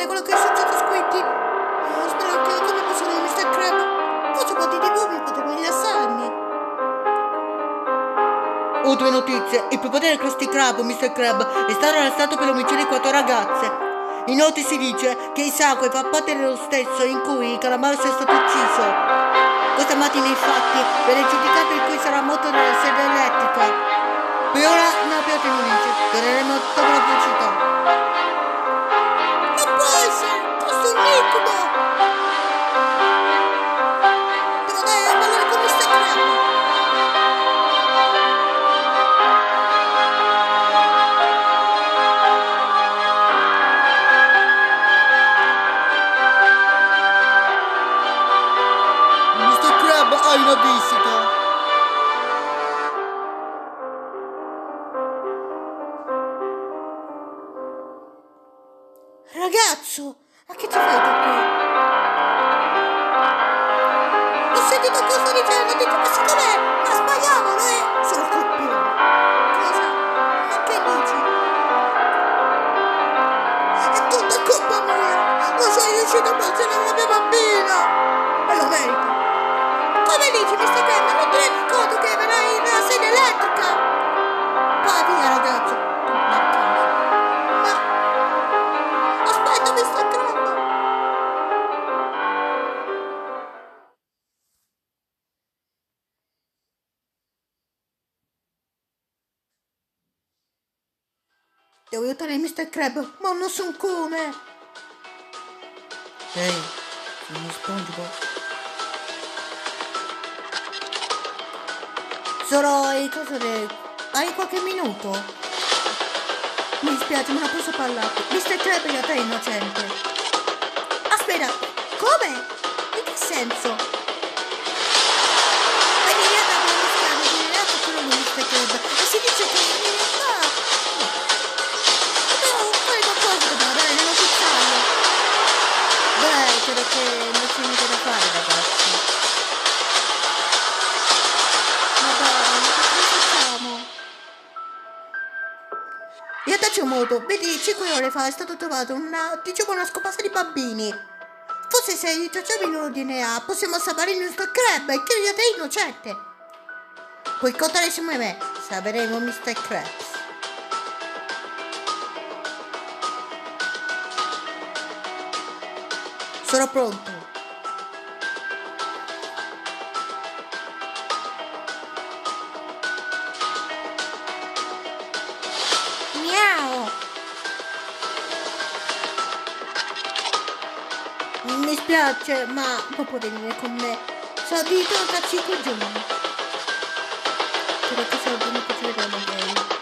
sapere quello che è successo a Squinty. Eh, spero che come dire Mr. Crab. Faccio un po' di per poter rilassarmi. Ho notizie. Il prepotere Krusty Krab, Mr. Crab, è stato arrestato per l'omicidio di quattro ragazze. Inoltre si dice che Isako fa parte dello stesso in cui il calamaro sia stato ucciso. Questa mattina infatti viene giudicato per cui sarà morto nella sede elettrica. Per ora non abbiamo notizie, torneremo dopo la pubblicità. Ragazzo, ma che ci fai tu qui? Ho sentito cosa dicendo, dico, ma siccome ma sbagliavano, eh? Sono colpevole. Cosa? Ma che dici? È tutta colpa mia! Non sono riuscito a mantenere la mia bambina! E lo merito! Come dici, Mr. Graham? Non Devo aiutare Mr. Crab, ma non so come! Ehi, sono SpongeBob. Solo il caso del... Hai qualche minuto? Mi dispiace, ma non posso parlare. Mr. Crab in realtà è innocente. Aspetta, come? In che senso? Perché in realtà mi spiace, in realtà quello di Mr. Crab. E si dice che in realtà... che non c'è niente da fare, ragazzi. Ma dai, cosa facciamo? Io modo, vedi, 5 ore fa è stato trovato una, diciamo, una scomparsa di bambini. Forse se ritracciamo il loro DNA possiamo salvare il nostro Crab e che è innocente. Puoi contare su me, salveremo Mr. Krabs. Sono pronto. Miau. Mi spiace, ma non può venire con me. Sono di da 5 giorni. Credo che sia l'unico che ci vedremo bene.